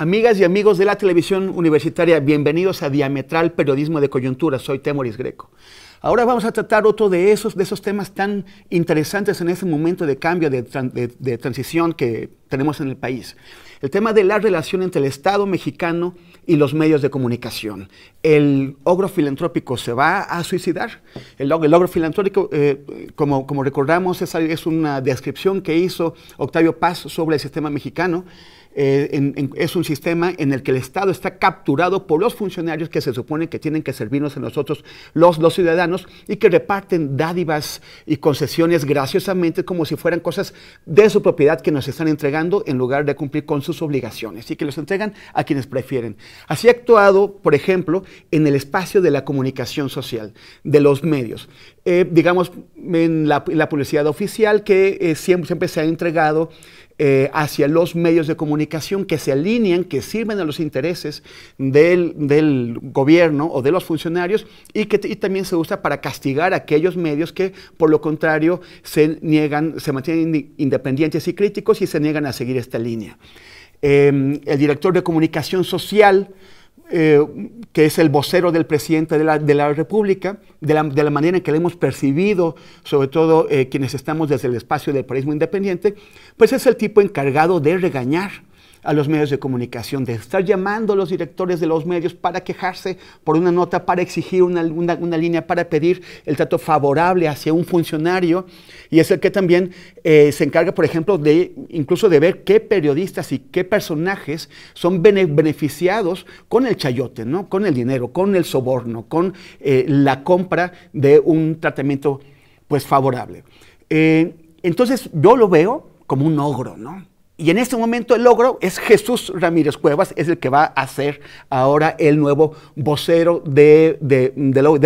Amigas y amigos de la televisión universitaria, bienvenidos a Diametral Periodismo de Coyuntura. Soy Temoris Greco. Ahora vamos a tratar otro de esos, de esos temas tan interesantes en este momento de cambio, de, transición que tenemos en el país. El tema de la relación entre el Estado mexicano y los medios de comunicación. El ogro filantrópico se va a suicidar. El, ogro filantrópico, eh, como, como, recordamos, es, es una descripción que hizo Octavio Paz sobre el sistema mexicano. Eh, es un sistema en el que el Estado está capturado por los funcionarios que se supone que tienen que servirnos a nosotros, los, ciudadanos, y que reparten dádivas y concesiones graciosamente como si fueran cosas de su propiedad que nos están entregando en lugar de cumplir con sus obligaciones y que los entregan a quienes prefieren. Así ha actuado, por ejemplo, en el espacio de la comunicación social, de los medios. Eh, digamos, en la, publicidad oficial que eh, siempre se ha entregado eh, hacia los medios de comunicación que se alinean, que sirven a los intereses del, gobierno o de los funcionarios y que también se usa para castigar a aquellos medios que, por lo contrario, se niegan, se mantienen independientes y críticos y se niegan a seguir esta línea. Em, el director de comunicación social eh, que es el vocero del presidente de la, República, de la, manera en que lo hemos percibido, sobre todo eh, quienes estamos desde el espacio del periodismo independiente, pues es el tipo encargado de regañar a los medios de comunicación, de estar llamando a los directores de los medios para quejarse por una nota, para exigir una, línea, para pedir el trato favorable hacia un funcionario. Y es el que también eh, se encarga, por ejemplo, de incluso de ver qué periodistas y qué personajes son beneficiados con el chayote, ¿no? con el dinero, con el soborno, con eh, la compra de un tratamiento pues, favorable. Eh, entonces yo lo veo como un ogro, ¿no? Y en este momento el logro es Jesús Ramírez Cuevas, es el que va a ser ahora el nuevo vocero de,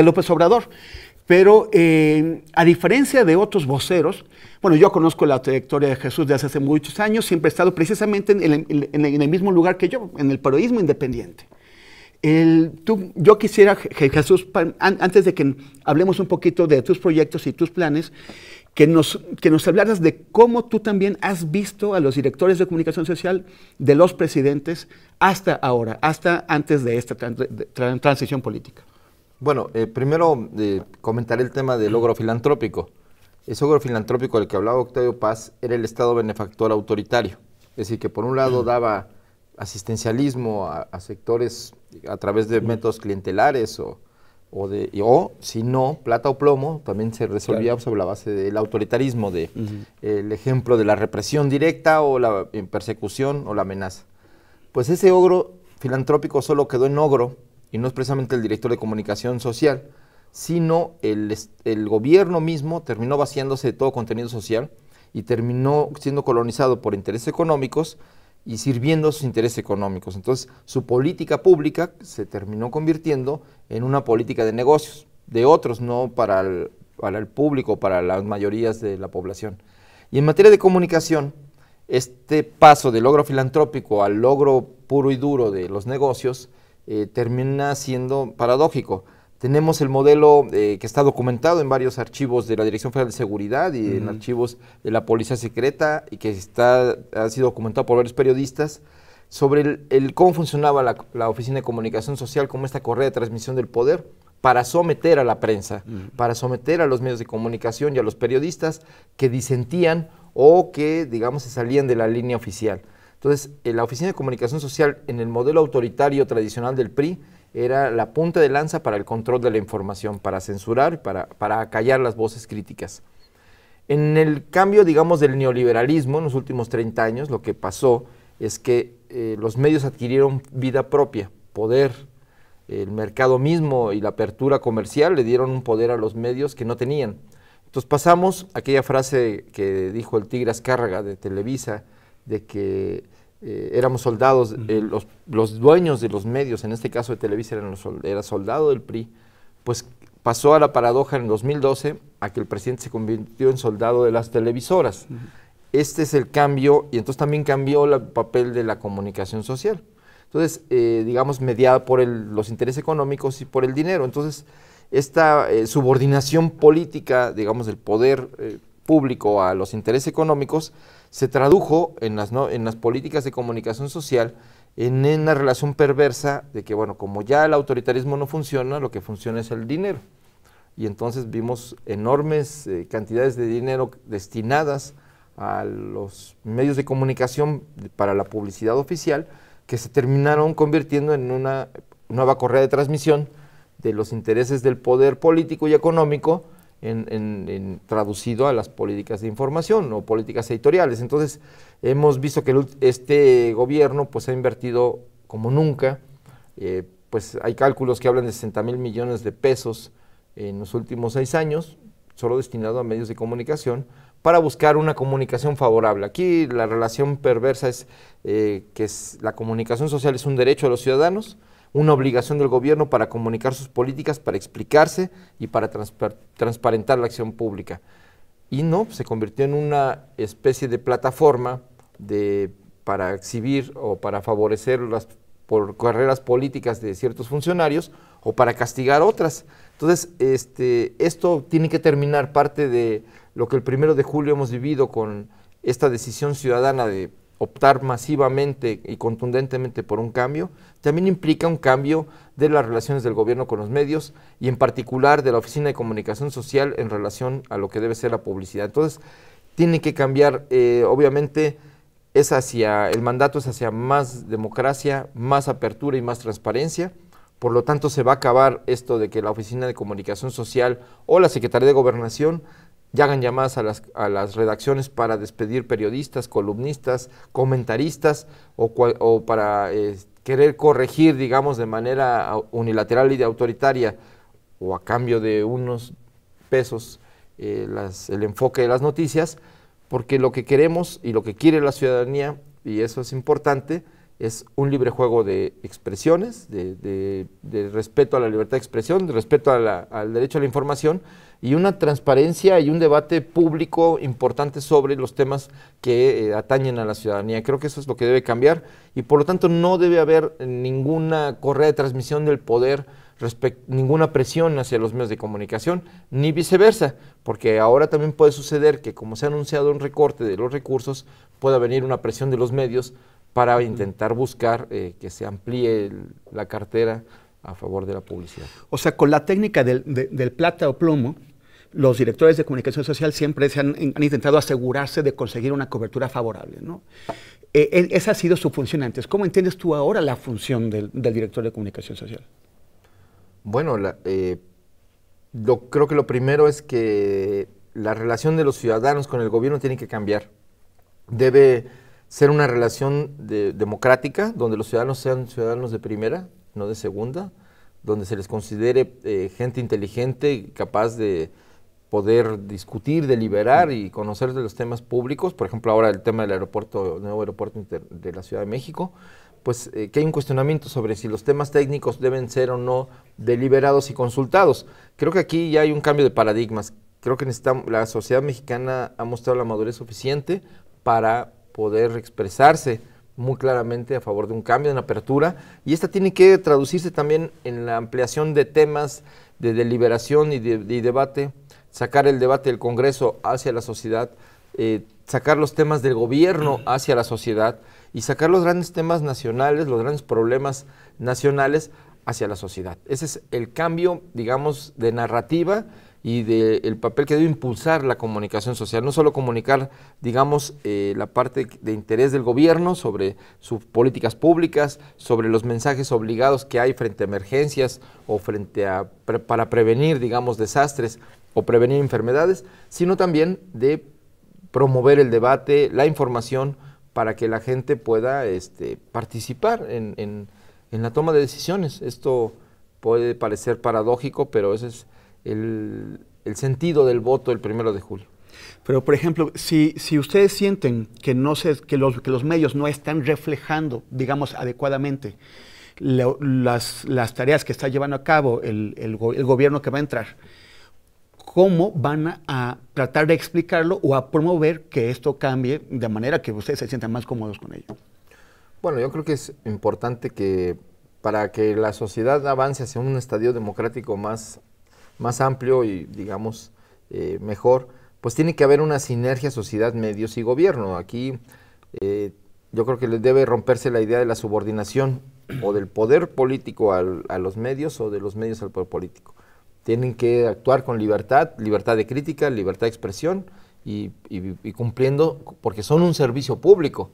López Obrador. Pero eh, a diferencia de otros voceros, bueno, yo conozco la trayectoria de Jesús desde hace muchos años, siempre he estado precisamente en el, mismo lugar que yo, en el periodismo independiente. yo quisiera, Jesús, antes de que hablemos un poquito de tus proyectos y tus planes, que nos, que nos hablaras de cómo tú también has visto a los directores de comunicación social de los presidentes hasta ahora, hasta antes de esta transición política. Bueno, eh, primero eh, comentaré el tema del logro filantrópico. Ese logro filantrópico del que hablaba Octavio Paz era el Estado benefactor autoritario. Es decir, que por un lado daba asistencialismo a sectores a través de métodos clientelares o, o, de, o si no, plata o plomo, también se resolvía sobre la base del autoritarismo, de el ejemplo de la represión directa o la persecución o la amenaza. Pues ese ogro filantrópico solo quedó en ogro, y no es precisamente el director de comunicación social, sino el, el gobierno mismo terminó vaciándose de todo contenido social y terminó siendo colonizado por intereses económicos y sirviendo sus intereses económicos. Entonces, su política pública se terminó convirtiendo en una política de negocios, de otros, no para el, para el público, para las mayorías de la población. Y en materia de comunicación, este paso del logro filantrópico al logro puro y duro de los negocios eh, termina siendo paradójico. Tenemos el modelo eh, que está documentado en varios archivos de la Dirección Federal de Seguridad y en archivos de la Policía Secreta y que está, ha sido documentado por varios periodistas sobre el, cómo funcionaba la, Oficina de Comunicación Social como esta correa de transmisión del poder para someter a la prensa, para someter a los medios de comunicación y a los periodistas que disentían o que, digamos, se salían de la línea oficial. Entonces, la Oficina de Comunicación Social en el modelo autoritario tradicional del PRI era la punta de lanza para el control de la información, para censurar, para, para callar las voces críticas. En el cambio, digamos, del neoliberalismo en los últimos 30 años, lo que pasó es que eh, los medios adquirieron vida propia, poder. El mercado mismo y la apertura comercial le dieron un poder a los medios que no tenían. Entonces pasamos aquella frase que dijo el Tigre Azcárraga de Televisa, de que eh, éramos soldados, eh, los, dueños de los medios, en este caso de Televisa eran era soldado del PRI, pues pasó a la paradoja en 2012 a que el presidente se convirtió en soldado de las televisoras. Este es el cambio y entonces también cambió el papel de la comunicación social. Entonces, eh, digamos, mediada por los intereses económicos y por el dinero. Entonces, esta subordinación política, digamos, del poder público a los intereses económicos, se tradujo en las, en las políticas de comunicación social en una relación perversa de que, bueno, como ya el autoritarismo no funciona, lo que funciona es el dinero. Y entonces vimos enormes eh, cantidades de dinero destinadas a los medios de comunicación para la publicidad oficial, que se terminaron convirtiendo en una nueva correa de transmisión de los intereses del poder político y económico en, traducido a las políticas de información o políticas editoriales. Entonces, hemos visto que este gobierno pues, ha invertido como nunca, eh, pues hay cálculos que hablan de 60 mil millones de pesos en los últimos seis años, solo destinado a medios de comunicación, para buscar una comunicación favorable. Aquí la relación perversa es eh, que la comunicación social es un derecho de los ciudadanos, una obligación del gobierno para comunicar sus políticas, para explicarse y para transparentar la acción pública. Y no, se convirtió en una especie de plataforma de, para exhibir o para favorecer las por carreras políticas de ciertos funcionarios o para castigar otras. Entonces, este, esto tiene que terminar parte de lo que el primero de julio hemos vivido con esta decisión ciudadana de optar masivamente y contundentemente por un cambio, también implica un cambio de las relaciones del gobierno con los medios y en particular de la Oficina de Comunicación Social en relación a lo que debe ser la publicidad. Entonces, tiene que cambiar, eh, obviamente, es hacia, el mandato es hacia más democracia, más apertura y más transparencia. Por lo tanto, se va a acabar esto de que la Oficina de Comunicación Social o la Secretaría de Gobernación ya hagan llamadas a las, a las redacciones para despedir periodistas, columnistas, comentaristas o, para eh, querer corregir, digamos, de manera unilateral y de autoritaria o a cambio de unos pesos eh, el enfoque de las noticias, porque lo que queremos y lo que quiere la ciudadanía, y eso es importante, es un libre juego de expresiones, de, respeto a la libertad de expresión, de respeto al derecho a la información y una transparencia y un debate público importante sobre los temas que eh, atañen a la ciudadanía. Creo que eso es lo que debe cambiar y por lo tanto no debe haber ninguna correa de transmisión del poder, ninguna presión hacia los medios de comunicación, ni viceversa, porque ahora también puede suceder que como se ha anunciado un recorte de los recursos, pueda venir una presión de los medios para intentar buscar eh, que se amplíe la cartera a favor de la publicidad. O sea, con la técnica del, plata o plomo, los directores de comunicación social siempre se han, intentado asegurarse de conseguir una cobertura favorable. ¿no? E, e, esa ha sido su función antes. ¿Cómo entiendes tú ahora la función del, director de comunicación social? Bueno, eh, creo que lo primero es que la relación de los ciudadanos con el gobierno tiene que cambiar. Debe ser una relación democrática, donde los ciudadanos sean ciudadanos de primera, no de segunda, donde se les considere eh, gente inteligente, capaz de poder discutir, deliberar y conocer de los temas públicos, por ejemplo ahora el tema del aeropuerto, nuevo aeropuerto de la Ciudad de México, pues eh, que hay un cuestionamiento sobre si los temas técnicos deben ser o no deliberados y consultados. Creo que aquí ya hay un cambio de paradigmas. Creo que la sociedad mexicana ha mostrado la madurez suficiente para poder expresarse muy claramente a favor de un cambio, de una apertura, y esta tiene que traducirse también en la ampliación de temas de deliberación y de, debate, sacar el debate del Congreso hacia la sociedad, eh, sacar los temas del gobierno hacia la sociedad y sacar los grandes temas nacionales, los grandes problemas nacionales hacia la sociedad. Ese es el cambio, digamos, de narrativa y del papel que debe impulsar la comunicación social. No solo comunicar, digamos, eh, la parte de interés del gobierno sobre sus políticas públicas, sobre los mensajes obligados que hay frente a emergencias o frente a, para prevenir, digamos, desastres o prevenir enfermedades, sino también de promover el debate, la información, para que la gente pueda este, participar en, en, en la toma de decisiones. Esto puede parecer paradójico, pero ese es el, sentido del voto el primero de julio. Pero, por ejemplo, si, si ustedes sienten que, no se, que, los, que los medios no están reflejando, digamos, adecuadamente las, las, tareas que está llevando a cabo el, el, gobierno que va a entrar, ¿cómo van a, tratar de explicarlo o a promover que esto cambie de manera que ustedes se sientan más cómodos con ello? Bueno, yo creo que es importante que para que la sociedad avance hacia un estadio democrático más más amplio y, digamos, eh, mejor, pues tiene que haber una sinergia sociedad, medios y gobierno. Aquí eh, yo creo que le debe romperse la idea de la subordinación o del poder político a los medios o de los medios al poder político. Tienen que actuar con libertad, libertad de crítica, libertad de expresión y, cumpliendo, porque son un servicio público.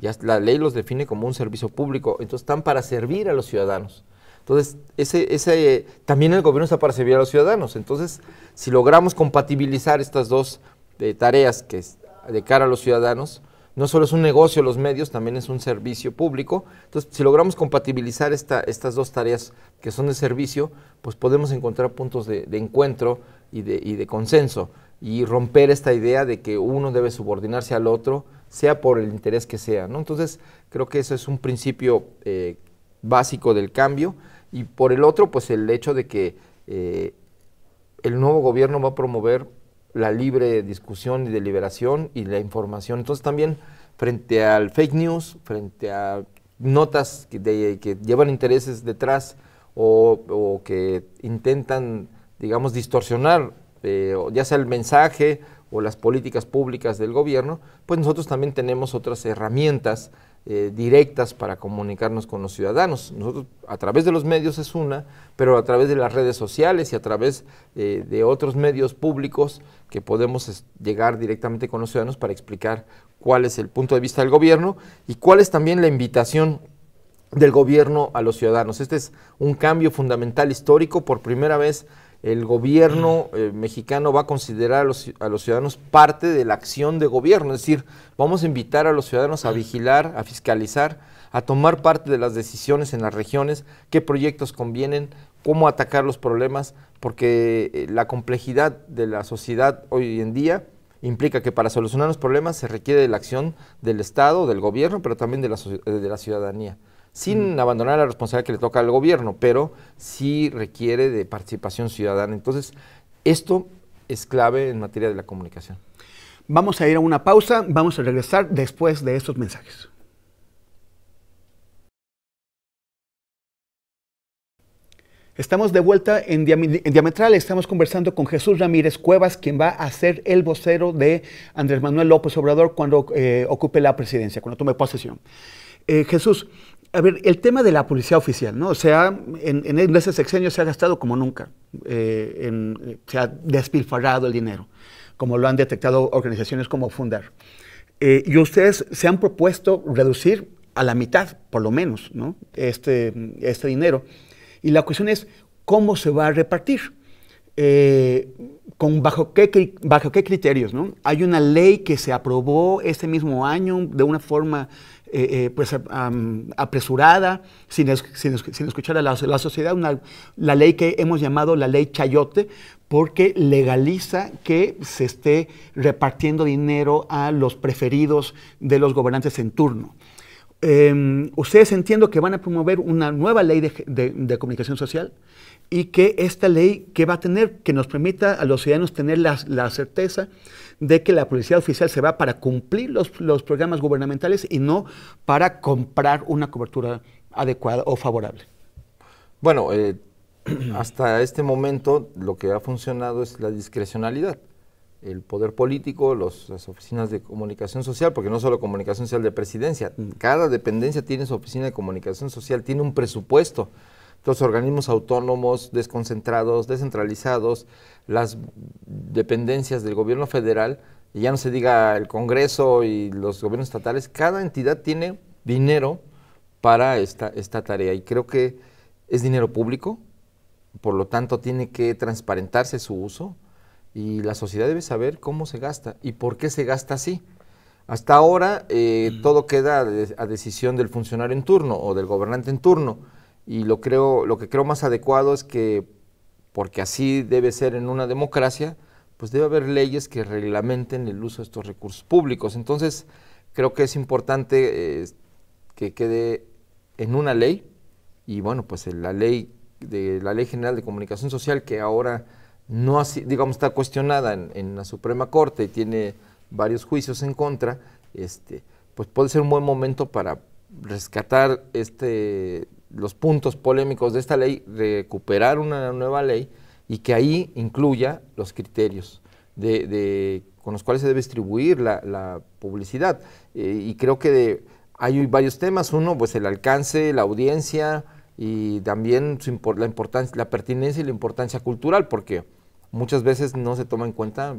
ya la ley los define como un servicio público, entonces están para servir a los ciudadanos. Entonces, ese, ese, también el gobierno está para servir a los ciudadanos. Entonces, si logramos compatibilizar estas dos eh, tareas que de cara a los ciudadanos, no solo es un negocio los medios, también es un servicio público. Entonces, si logramos compatibilizar esta, estas dos tareas que son de servicio, pues podemos encontrar puntos de, encuentro y de, y de, consenso y romper esta idea de que uno debe subordinarse al otro, sea por el interés que sea. ¿no? Entonces, creo que eso es un principio eh, básico del cambio. Y por el otro, pues el hecho de que eh, el nuevo gobierno va a promover la libre discusión y deliberación y la información. Entonces también frente al fake news, frente a notas que, llevan intereses detrás o, que intentan, digamos, distorsionar eh, ya sea el mensaje o las políticas públicas del gobierno, pues nosotros también tenemos otras herramientas eh, directas para comunicarnos con los ciudadanos. Nosotros a través de los medios es una, pero a través de las redes sociales y a través eh, de otros medios públicos que podemos llegar directamente con los ciudadanos para explicar cuál es el punto de vista del gobierno y cuál es también la invitación del gobierno a los ciudadanos. Este es un cambio fundamental histórico. Por primera vez el gobierno eh, mexicano va a considerar a los, a los, ciudadanos parte de la acción de gobierno, es decir, vamos a invitar a los ciudadanos a vigilar, a fiscalizar, a tomar parte de las decisiones en las regiones, qué proyectos convienen, cómo atacar los problemas, porque eh, la complejidad de la sociedad hoy en día implica que para solucionar los problemas se requiere la acción del Estado, del gobierno, pero también de la, de la ciudadanía sin abandonar la responsabilidad que le toca al gobierno, pero sí requiere de participación ciudadana. Entonces, esto es clave en materia de la comunicación. Vamos a ir a una pausa, vamos a regresar después de estos mensajes. Estamos de vuelta en, Diametral, estamos conversando con Jesús Ramírez Cuevas, quien va a ser el vocero de Andrés Manuel López Obrador cuando eh, ocupe la presidencia, cuando tome posesión. Eh, Jesús, a ver, el tema de la policía oficial, ¿no? O sea, en, en ese sexenio se ha gastado como nunca, eh, se ha despilfarrado el dinero, como lo han detectado organizaciones como Fundar. Eh, y ustedes se han propuesto reducir a la mitad, por lo menos, ¿no? este, este dinero. Y la cuestión es, ¿cómo se va a repartir? Eh, con bajo qué, bajo qué criterios, ¿no? Hay una ley que se aprobó ese mismo año de una forma eh, eh, pues, apresurada, sin, escuchar a la, sociedad, la ley que hemos llamado la ley Chayote, porque legaliza que se esté repartiendo dinero a los preferidos de los gobernantes en turno. Em, ustedes entiendo que van a promover una nueva ley de, comunicación social y que esta ley que va a tener, que nos permita a los ciudadanos tener la, la certeza de que la policía oficial se va para cumplir los, los programas gubernamentales y no para comprar una cobertura adecuada o favorable. Bueno, eh, hasta este momento lo que ha funcionado es la discrecionalidad. El poder político, las oficinas de comunicación social, porque no solo comunicación social de presidencia, mm. cada dependencia tiene su oficina de comunicación social, tiene un presupuesto los organismos autónomos, desconcentrados, descentralizados, las dependencias del gobierno federal, y ya no se diga el Congreso y los gobiernos estatales, cada entidad tiene dinero para esta, esta tarea. Y creo que es dinero público, por lo tanto tiene que transparentarse su uso y la sociedad debe saber cómo se gasta y por qué se gasta así. Hasta ahora eh, todo queda a decisión del funcionario en turno o del gobernante en turno y lo, creo, lo que creo más adecuado es que, porque así debe ser en una democracia, pues debe haber leyes que reglamenten el uso de estos recursos públicos. Entonces, creo que es importante eh, que quede en una ley, y bueno, pues la ley de la Ley General de Comunicación Social, que ahora no así, digamos, está cuestionada en, en, la Suprema Corte y tiene varios juicios en contra, este, pues puede ser un buen momento para rescatar este los puntos polémicos de esta ley, recuperar una nueva ley y que ahí incluya los criterios de, con los cuales se debe distribuir la, publicidad. Eh, y creo que hay varios temas. Uno, pues el alcance, la audiencia y también su la, importancia, la pertinencia y la importancia cultural, porque muchas veces no se toma en cuenta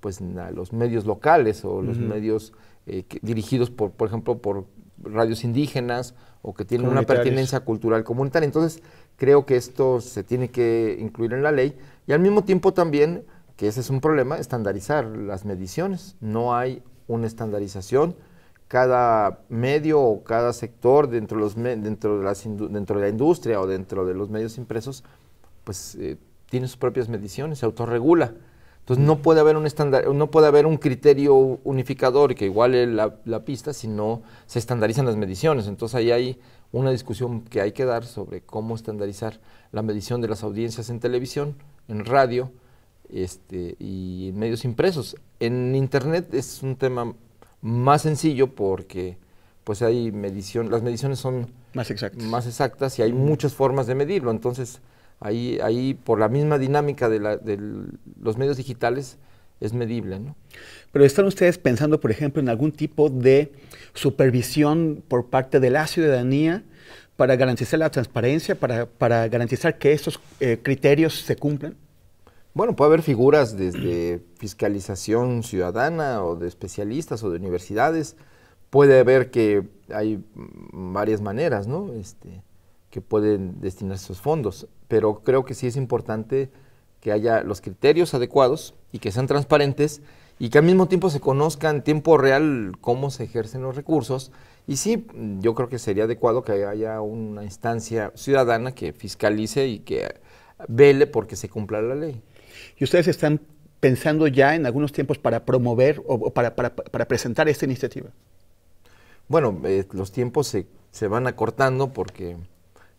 pues los medios locales o los medios eh, dirigidos por, por ejemplo, por radios indígenas o que tienen una pertinencia cultural comunitaria. Entonces, creo que esto se tiene que incluir en la ley y al mismo tiempo también, que ese es un problema, estandarizar las mediciones. No hay una estandarización. Cada medio o cada sector dentro de, los dentro de, las dentro de la industria o dentro de los medios impresos, pues eh, tiene sus propias mediciones, se autorregula. Entonces no puede haber un estándar, no puede haber un criterio unificador que iguale la, la, pista si no se estandarizan las mediciones. Entonces ahí hay una discusión que hay que dar sobre cómo estandarizar la medición de las audiencias en televisión, en radio este, y en medios impresos. En internet es un tema más sencillo porque pues hay medición, las mediciones son más exactas. más exactas y hay muchas formas de medirlo. Entonces ahí, ahí por la misma dinámica de, la, de los medios digitales es medible. ¿no? Pero están ustedes pensando, por ejemplo, en algún tipo de supervisión por parte de la ciudadanía para garantizar la transparencia, para, para garantizar que estos eh, criterios se cumplan? Bueno, puede haber figuras desde fiscalización ciudadana o de especialistas o de universidades. Puede haber que hay varias maneras, ¿no? Este, que pueden destinar esos fondos pero creo que sí es importante que haya los criterios adecuados y que sean transparentes y que al mismo tiempo se conozca en tiempo real cómo se ejercen los recursos. Y sí, yo creo que sería adecuado que haya una instancia ciudadana que fiscalice y que vele porque se cumpla la ley. ¿Y ustedes están pensando ya en algunos tiempos para promover o para, presentar esta iniciativa? Bueno, eh, los tiempos se, se, van acortando porque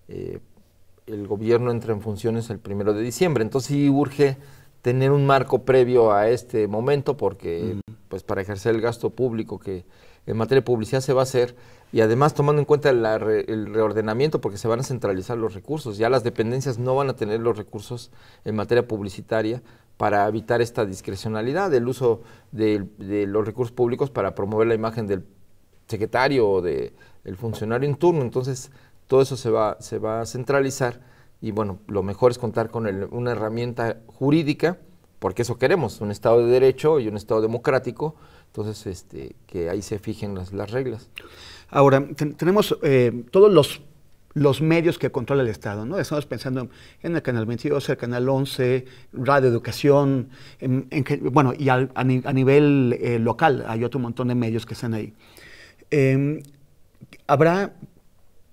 eh, el gobierno entra en funciones el primero de diciembre. Entonces sí urge tener un marco previo a este momento porque pues para ejercer el gasto público que en materia de publicidad se va a hacer y además tomando en cuenta el reordenamiento porque se van a centralizar los recursos. Ya las dependencias no van a tener los recursos en materia publicitaria para evitar esta discrecionalidad del uso de, de los recursos públicos para promover la imagen del secretario o del funcionario en turno. Entonces, todo eso se va, se va a centralizar y bueno, lo mejor es contar con una herramienta jurídica, porque eso queremos, un Estado de Derecho y un Estado democrático, entonces este, que ahí se fijen las, las reglas. Ahora, tenemos eh, todos los, los medios que controla el Estado, ¿no? Estamos pensando en el Canal 22, el Canal 11, Radio Educación, en, bueno, y a, nivel eh, local hay otro montón de medios que están ahí. Em, ¿Habrá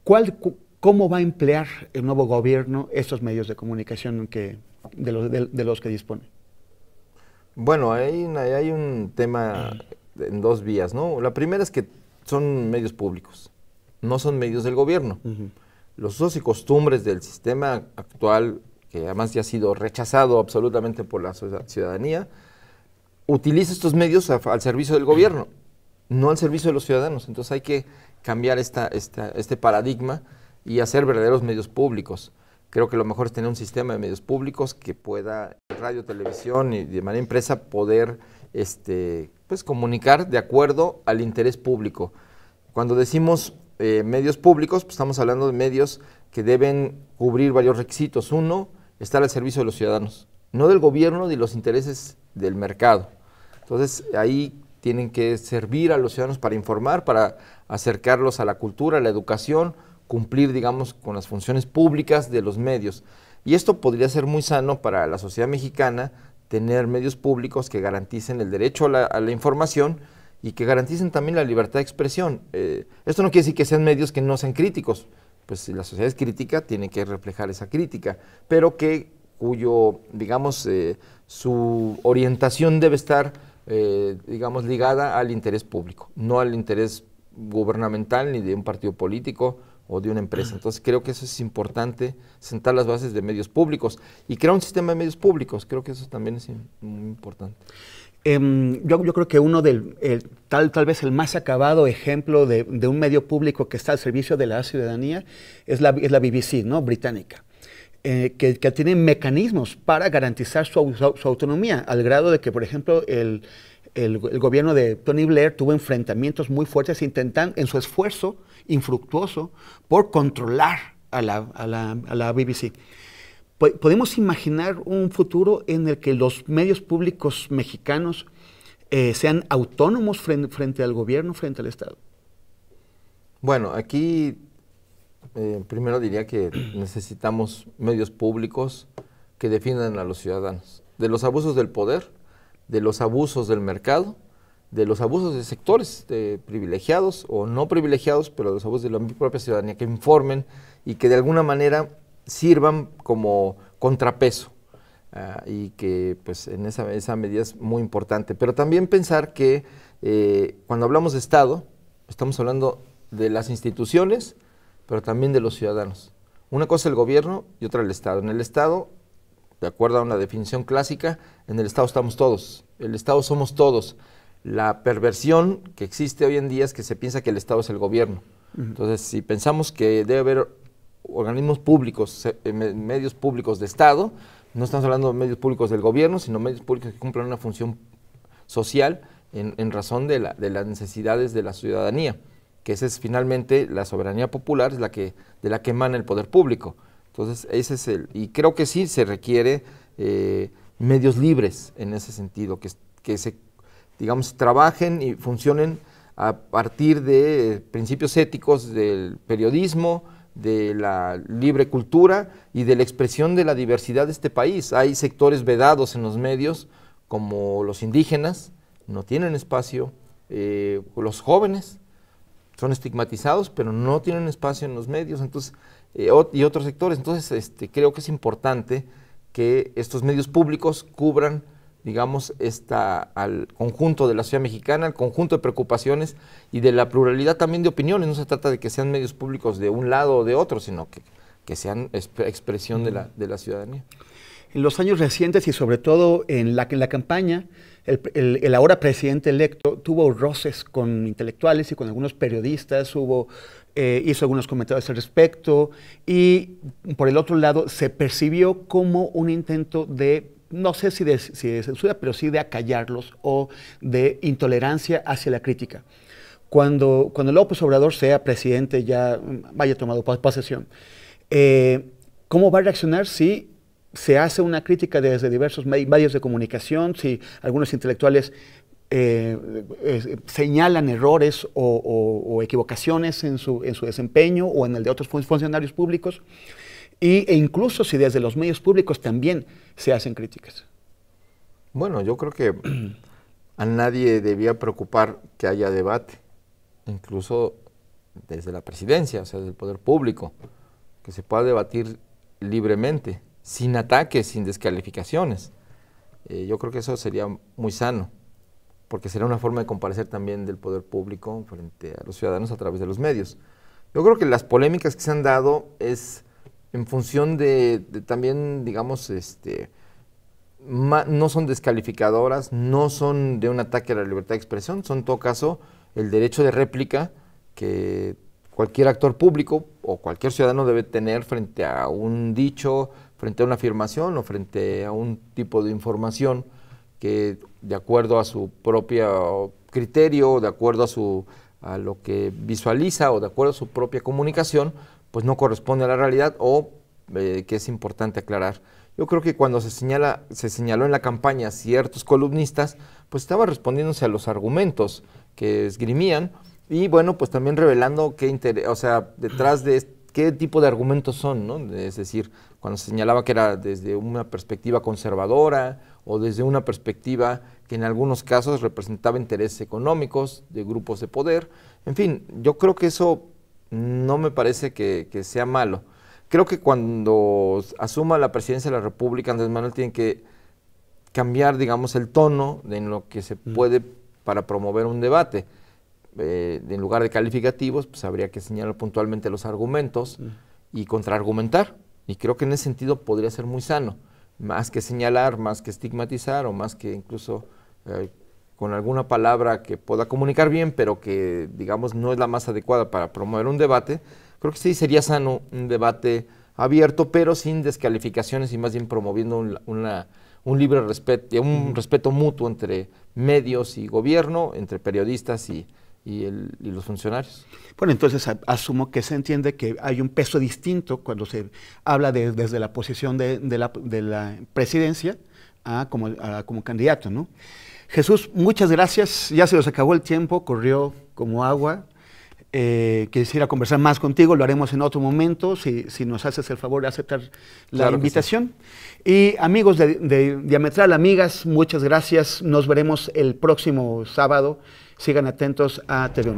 ¿Cuál, ¿Cómo va a emplear el nuevo gobierno estos medios de comunicación que, de, los, de, los que dispone? Bueno, hay, hay un tema en dos vías, ¿no? La primera es que son medios públicos, no son medios del gobierno. Los usos y costumbres del sistema actual, que además ya ha sido rechazado absolutamente por la ciudadanía, utiliza estos medios al servicio del gobierno, no al servicio de los ciudadanos. Entonces hay que cambiar esta, este paradigma y hacer verdaderos medios públicos. Creo que lo mejor es tener un sistema de medios públicos que pueda, radio, televisión y de manera impresa, poder este, pues, comunicar de acuerdo al interés público. Cuando decimos eh, medios públicos, pues estamos hablando de medios que deben cubrir varios requisitos. Uno, estar al servicio de los ciudadanos, no del gobierno ni los intereses del mercado. Entonces, ahí tienen que servir a los ciudadanos para informar, para acercarlos a la cultura, a la educación, cumplir, digamos, con las funciones públicas de los medios. Y esto podría ser muy sano para la sociedad mexicana, tener medios públicos que garanticen el derecho a la, información y que garanticen también la libertad de expresión. Eh, esto no quiere decir que sean medios que no sean críticos, pues si la sociedad es crítica, tiene que reflejar esa crítica, pero que cuyo, digamos, eh, su orientación debe estar, eh, digamos, ligada al interés público, no al interés gubernamental ni de un partido político o de una empresa. Entonces creo que eso es importante, sentar las bases de medios públicos y crear un sistema de medios públicos. Creo que eso también es muy importante. Em, yo, creo que uno del, tal, tal vez el más acabado ejemplo de, un medio público que está al servicio de la ciudadanía es la, es la BBC, ¿no? Británica. Eh, que, tiene mecanismos para garantizar su, su, autonomía, al grado de que, por ejemplo, el, el, gobierno de Tony Blair tuvo enfrentamientos muy fuertes intentando, en su esfuerzo infructuoso por controlar a la, a la, BBC. Podemos imaginar un futuro en el que los medios públicos mexicanos eh, sean autónomos frente, al gobierno, frente al Estado. Bueno, aquí eh, primero diría que necesitamos medios públicos que defiendan a los ciudadanos de los abusos del poder de los abusos del mercado, de los abusos de sectores privilegiados o no privilegiados, pero de los abusos de la propia ciudadanía, que informen y que de alguna manera sirvan como contrapeso. Ah, y que pues en esa, esa, medida es muy importante. Pero también pensar que eh, cuando hablamos de Estado, estamos hablando de las instituciones, pero también de los ciudadanos. Una cosa es el gobierno y otra el Estado. En el Estado de acuerdo a una definición clásica, en el Estado estamos todos, el Estado somos todos. La perversión que existe hoy en día es que se piensa que el Estado es el gobierno. Entonces, si pensamos que debe haber organismos públicos, eh, medios públicos de Estado, no estamos hablando de medios públicos del gobierno, sino medios públicos que cumplan una función social en, razón de, la, de, las necesidades de la ciudadanía, que esa es finalmente la soberanía popular, es la que, de la que emana el poder público. Entonces, ese es el, y creo que sí se requiere eh, medios libres en ese sentido, que, que se, digamos, trabajen y funcionen a partir de principios éticos del periodismo, de la libre cultura y de la expresión de la diversidad de este país. Hay sectores vedados en los medios, como los indígenas, no tienen espacio, eh, los jóvenes son estigmatizados, pero no tienen espacio en los medios. Entonces, eh, y otros sectores. Entonces, este, creo que es importante que estos medios públicos cubran, digamos, esta, al conjunto de la ciudad mexicana, al conjunto de preocupaciones y de la pluralidad también de opiniones. No se trata de que sean medios públicos de un lado o de otro, sino que, que sean expresión de la, de la ciudadanía. En los años recientes y sobre todo en la, en la campaña, el, el, ahora presidente electo tuvo roces con intelectuales y con algunos periodistas, hubo eh, hizo algunos comentarios al respecto y por el otro lado se percibió como un intento de, no sé si de, censura, pero sí de acallarlos o de intolerancia hacia la crítica. Cuando, cuando López Obrador sea presidente, ya vaya tomado posesión, eh, ¿cómo va a reaccionar si se hace una crítica desde diversos medios de comunicación, si algunos intelectuales eh, señalan errores o, equivocaciones en su, en su, desempeño o en el de otros funcionarios públicos, y, e incluso si desde los medios públicos también se hacen críticas. Bueno, yo creo que a nadie debía preocupar que haya debate, incluso desde la presidencia, o sea, del poder público, que se pueda debatir libremente, sin ataques, sin descalificaciones. Eh, yo creo que eso sería muy sano porque será una forma de comparecer también del poder público frente a los ciudadanos a través de los medios. Yo creo que las polémicas que se han dado es en función de, también, digamos, este, no son descalificadoras, no son de un ataque a la libertad de expresión, son en todo caso el derecho de réplica que cualquier actor público o cualquier ciudadano debe tener frente a un dicho, frente a una afirmación o frente a un tipo de información que de acuerdo a su propio criterio, de acuerdo a, su, a lo que visualiza o de acuerdo a su propia comunicación, pues no corresponde a la realidad o eh, que es importante aclarar. Yo creo que cuando se, señala, se señaló en la campaña ciertos columnistas, pues estaba respondiéndose a los argumentos que esgrimían y bueno, pues también revelando qué o sea, detrás de qué tipo de argumentos son, ¿no? Es decir, cuando se señalaba que era desde una perspectiva conservadora o desde una perspectiva que en algunos casos representaba intereses económicos de grupos de poder. En fin, yo creo que eso no me parece que, sea malo. Creo que cuando asuma la presidencia de la República, Andrés Manuel tiene que cambiar, digamos, el tono en lo que se puede para promover un debate. Eh, en lugar de calificativos, pues habría que señalar puntualmente los argumentos mm. y contraargumentar. Y creo que en ese sentido podría ser muy sano más que señalar, más que estigmatizar o más que incluso eh, con alguna palabra que pueda comunicar bien, pero que digamos no es la más adecuada para promover un debate, creo que sí sería sano un debate abierto, pero sin descalificaciones y más bien promoviendo una, un libre respeto, un respeto mutuo entre medios y gobierno, entre periodistas y, y, los funcionarios. Bueno, entonces asumo que se entiende que hay un peso distinto cuando se habla de, desde la posición de, la, de la, presidencia a como, como candidato, ¿no? Jesús, muchas gracias. Ya se nos acabó el tiempo, corrió como agua. Eh, quisiera conversar más contigo, lo haremos en otro momento, si, si nos haces el favor de aceptar la invitación. Y amigos de, de, Diametral, amigas, muchas gracias. Nos veremos el próximo sábado. Sigan atentos a TV